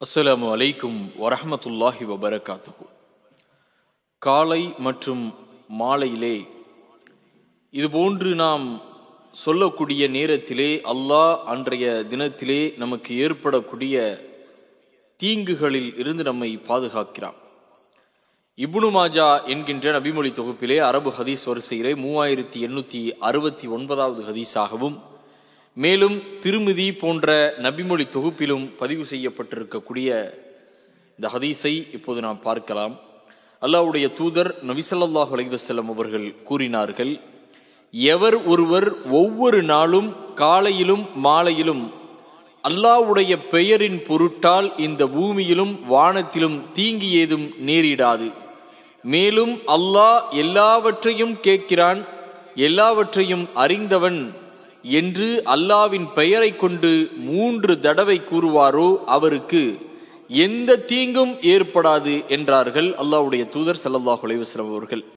அஸ்ஸலாமு அலைக்கும் வரஹமத்துல்லாஹி வபரகாத்துகு காலை மற்றும் மாலையிலே இதுபோன்று நாம் சொல்லக்கூடிய நேரத்திலே அல்லாஹ் அன்றைய தினத்திலே நமக்கு ஏற்படக்கூடிய தீங்குகளில் இருந்து நம்மை பாதுகாக்கிறான். இபுனு மாஜா என்கின்ற நபிமொழி தொகுப்பிலே அரபு ஹதீஸ் வரிசையிலே மூவாயிரத்தி எண்ணூற்றி அறுபத்தி ஒன்பதாவது ஹதீஸாகவும் மேலும் திருமிதி போன்ற நபிமொழி தொகுப்பிலும் பதிவு செய்யப்பட்டிருக்கக்கூடிய இந்த ஹதீஸை இப்போது நாம் பார்க்கலாம். அல்லாஹ்வுடைய தூதர் நபிசல்லாஹ் அலைவசல்லம் அவர்கள் கூறினார்கள் எவர் ஒருவர் ஒவ்வொரு நாளும் காலையிலும் மாலையிலும் அல்லாஹ்வுடைய பெயரின் பொருட்டால் இந்த பூமியிலும் வானத்திலும் தீங்கி ஏதும் நேரிடாது. மேலும் அல்லாஹ் எல்லாவற்றையும் கேட்கிறான் எல்லாவற்றையும் அறிந்தவன் என்று அல்லாவின் பெயரை கொண்டு மூன்று தடவை கூறுவாரோ அவருக்கு எந்த தீங்கும் ஏற்படாது என்றார்கள் அல்லாஹ்வுடைய தூதர் ஸல்லல்லாஹு அலைஹி அவர்கள்.